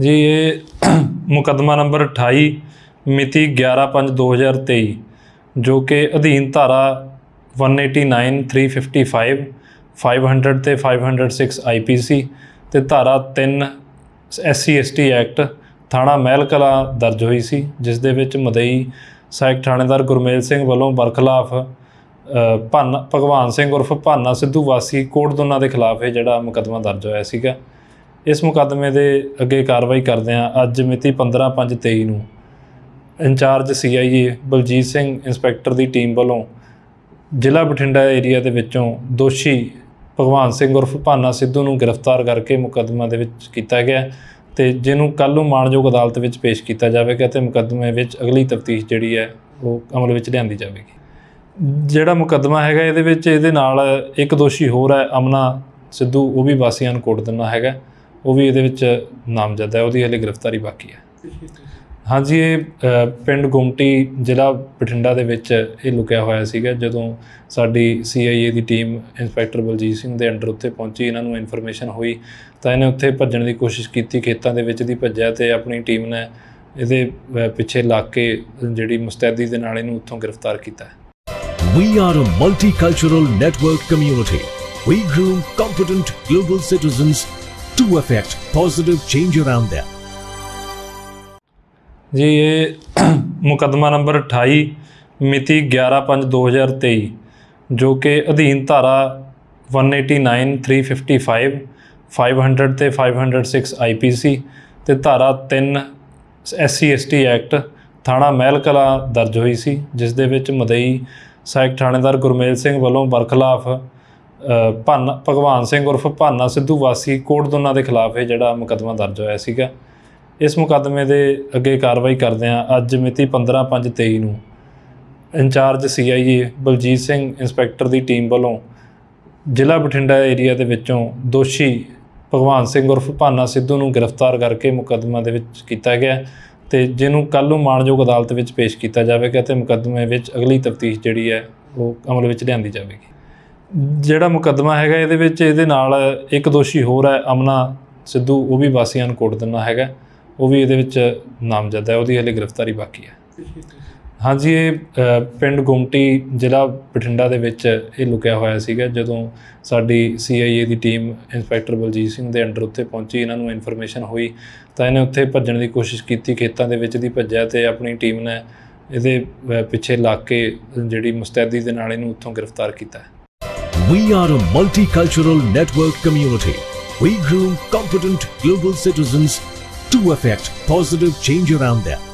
ਜੀ, ਇਹ ਮੁਕੱਦਮਾ ਨੰਬਰ 28 ਮਿਤੀ 11/5/2023 ਜੋ ਕਿ ਅਧੀਨ ਧਾਰਾ 189 355 500 ਤੇ 506 ਆਈਪੀਸੀ ਤੇ ਧਾਰਾ 3 ਐਸਸੀ ਐਸਟੀ ਐਕਟ ਥਾਣਾ ਮਹਿਲ ਕਲਾਂ ਦਰਜ ਹੋਈ ਸੀ, ਜਿਸ ਦੇ ਵਿੱਚ ਮਦਈ ਸਹਾਇਕ ਥਾਣੇਦਾਰ ਗੁਰਮੇਲ ਸਿੰਘ ਵੱਲੋਂ ਬਰਖਲਾਫ ਭੰਨ ਭਗਵਾਨ ਸਿੰਘ ਉਰਫ ਭਾਨਾ ਸਿੱਧੂ ਵਾਸੀ ਕੋਟ ਦੋਨਾ ਦੇ ਖਿਲਾਫ ਇਹ ਜਿਹੜਾ ਮੁਕੱਦਮਾ ਦਰਜ ਹੋਇਆ ਸੀਗਾ। ਇਸ ਮੁਕੱਦਮੇ ਦੇ ਅੱਗੇ ਕਾਰਵਾਈ ਕਰਦਿਆਂ ਅੱਜ ਮਿਤੀ 15/5/23 ਨੂੰ। Incharge CIA Baljit Singh, inspector ਦੀ ਟੀਮ ਵੱਲੋਂ ਜ਼ਿਲ੍ਹਾ ਬਠਿੰਡਾ ਏਰੀਆ ਦੇ ਵਿੱਚੋਂ ਦੋਸ਼ੀ ਭਗਵਾਨ ਸਿੰਘ ਉਰਫ ਭਾਨਾ ਸਿੱਧੂ ਨੂੰ ਗ੍ਰਿਫਤਾਰ ਕਰਕੇ ਮੁਕੱਦਮਾ ਦੇ ਵਿੱਚ ਕੀਤਾ ਗਿਆ ਤੇ ਜਿਹਨੂੰ ਕੱਲ੍ਹ ਨੂੰ ਮਾਣਯੋਗ ਅਦਾਲਤ ਵਿੱਚ ਪੇਸ਼ ਕੀਤਾ ਜਾਵੇਗਾ ਤੇ ਮੁਕੱਦਮੇ ਵਿੱਚ ਅਗਲੀ ਤਫਤੀਸ਼ ਜਿਹੜੀ ਹੈ ਉਹ ਅਮਲ ਵਿੱਚ ਲਿਆਂਦੀ ਜਾਵੇਗੀ। ਜਿਹੜਾ ਮੁਕੱਦਮਾ ਹੈਗਾ ਇਹਦੇ ਵਿੱਚ ਇਹਦੇ ਨਾਲ ਇੱਕ ਦੋਸ਼ੀ ਹੋਰ ਹੈ, ਅਮਨਾ ਸਿੱਧੂ, ਉਹ ਵੀ ਵਾਸੀਆਂ ਨੂੰ ਕੋਟ ਦਿੰਦਾ ਹੈਗਾ। ਉਹ ਵੀ ਇਹਦੇ ਵਿੱਚ ਨਾਮਜ਼ਦ ਹੈ, ਉਹਦੀ ਹਲੇ ਗ੍ਰਿਫਤਾਰੀ ਬਾਕੀ ਹੈ ਹਾਂਜੀ, ਇਹ ਪਿੰਡ ਗੁਮਟੀ ਜ਼ਿਲ੍ਹਾ ਬਠਿੰਡਾ ਦੇ ਵਿੱਚ ਇਹ ਲੁਕਿਆ ਹੋਇਆ ਸੀਗਾ, ਜਦੋਂ ਸਾਡੀ ਸੀਆਈਏ ਦੀ ਟੀਮ ਇੰਸਪੈਕਟਰ ਬਲਜੀਤ ਸਿੰਘ ਦੇ ਅੰਡਰ ਉੱਤੇ ਪਹੁੰਚੀ, ਇਹਨਾਂ ਨੂੰ ਇਨਫੋਰਮੇਸ਼ਨ ਹੋਈ, ਤਾਂ ਇਹਨੇ ਉੱਥੇ ਭੱਜਣ ਦੀ ਕੋਸ਼ਿਸ਼ ਕੀਤੀ, ਖੇਤਾਂ ਦੇ ਵਿੱਚ ਦੀ ਭੱਜਿਆ ਤੇ ਆਪਣੀ ਟੀਮ ਨੇ ਇਹਦੇ ਪਿੱਛੇ ਲੱਗ ਕੇ ਜਿਹੜੀ ਮੁਸਤੈਦੀ ਦੇ ਨਾਲ ਇਹਨੂੰ ਉੱਥੋਂ ਗ੍ਰਿਫਤਾਰ ਕੀਤਾ We are a multicultural network community. We groom competent global citizens to effect positive change around them. ਜੀ, ਇਹ ਮੁਕੱਦਮਾ ਨੰਬਰ 28 ਮਿਤੀ 11/5/2023 ਜੋ ਕਿ ਅਧੀਨ ਧਾਰਾ 189 355 500 ਤੇ 506 ਆਈਪੀਸੀ ਤੇ ਧਾਰਾ 3 ਐਸਸੀ ਐਸਟੀ ਐਕਟ ਥਾਣਾ ਮਹਿਲ ਕਲਾਂ ਦਰਜ ਹੋਈ ਸੀ, ਜਿਸ ਦੇ ਵਿੱਚ ਮਦਈ ਸਹਾਇਕ ਥਾਣੇਦਾਰ ਗੁਰਮੇਲ ਸਿੰਘ ਵੱਲੋਂ ਬਰਖਲਾਫ ਭੰਨ ਭਗਵਾਨ ਸਿੰਘ ਉਰਫ ਭਾਨਾ ਸਿੱਧੂ ਵਾਸੀ ਕੋਟ ਦੋਨਾ ਦੇ ਖਿਲਾਫ ਇਹ ਜਿਹੜਾ ਮੁਕੱਦਮਾ ਦਰਜ ਹੋਇਆ ਸੀਗਾ। ਇਸ ਮੁਕੱਦਮੇ ਦੇ ਅੱਗੇ ਕਾਰਵਾਈ ਕਰਦੇ ਹਾਂ। ਅੱਜ ਮਿਤੀ 15/5/23 ਨੂੰ incharge CIA Baljit Singh, inspector ਦੀ ਟੀਮ ਵੱਲੋਂ ਜ਼ਿਲ੍ਹਾ ਬਠਿੰਡਾ ਏਰੀਆ ਦੇ ਵਿੱਚੋਂ ਦੋਸ਼ੀ ਭਗਵਾਨ ਸਿੰਘ ਉਰਫ ਭਾਨਾ ਸਿੱਧੂ ਨੂੰ ਗ੍ਰਿਫਤਾਰ ਕਰਕੇ ਮੁਕੱਦਮਾ ਦੇ ਵਿੱਚ ਕੀਤਾ ਗਿਆ ਤੇ ਜਿਹਨੂੰ ਕੱਲ੍ਹ ਨੂੰ ਮਾਣਯੋਗ ਅਦਾਲਤ ਵਿੱਚ ਪੇਸ਼ ਕੀਤਾ ਜਾਵੇਗਾ ਤੇ ਮੁਕੱਦਮੇ ਵਿੱਚ ਅਗਲੀ ਤਫਤੀਸ਼ ਜਿਹੜੀ ਹੈ ਉਹ ਅਮਲ ਵਿੱਚ ਲਿਆਂਦੀ ਜਾਵੇਗੀ। ਜਿਹੜਾ ਮੁਕੱਦਮਾ ਹੈਗਾ ਇਹਦੇ ਵਿੱਚ ਇਹਦੇ ਨਾਲ ਇੱਕ ਦੋਸ਼ੀ ਹੋਰ ਹੈ, ਅਮਨਾ ਸਿੱਧੂ, ਉਹ ਵੀ ਵਾਸੀਆਂ ਨੂੰ ਕੋਟ ਦਿੰਨਾ ਹੈਗਾ। ਉਹ ਵੀ ਇਹਦੇ ਵਿੱਚ ਨਾਮਜ਼ਦ ਹੈ, ਉਹਦੀ ਹਲੇ ਗ੍ਰਿਫਤਾਰੀ ਬਾਕੀ ਹੈ। ਹਾਂਜੀ, ਇਹ ਪਿੰਡ ਗੁਮਟੀ ਜ਼ਿਲ੍ਹਾ ਬਠਿੰਡਾ ਦੇ ਵਿੱਚ ਇਹ ਲੁਕਿਆ ਹੋਇਆ ਸੀਗਾ, ਜਦੋਂ ਸਾਡੀ ਸੀਆਈਏ ਦੀ ਟੀਮ ਇੰਸਪੈਕਟਰ ਬਲਜੀਤ ਸਿੰਘ ਦੇ ਅੰਡਰ ਉੱਤੇ ਪਹੁੰਚੀ, ਇਹਨਾਂ ਨੂੰ ਇਨਫੋਰਮੇਸ਼ਨ ਹੋਈ, ਤਾਂ ਇਹਨੇ ਉੱਥੇ ਭੱਜਣ ਦੀ ਕੋਸ਼ਿਸ਼ ਕੀਤੀ, ਖੇਤਾਂ ਦੇ ਵਿੱਚ ਦੀ ਭੱਜਿਆ ਤੇ ਆਪਣੀ ਟੀਮ ਨੇ ਇਹਦੇ ਪਿੱਛੇ ਲੱਗ ਕੇ ਜਿਹੜੀ ਮੁਸਤੈਦੀ ਦੇ ਨਾਲ ਇਹਨੂੰ ਉੱਥੋਂ ਗ੍ਰਿਫਤਾਰ ਕੀਤਾ। We are a multicultural network community. We groom competent global citizens to effect positive change around them.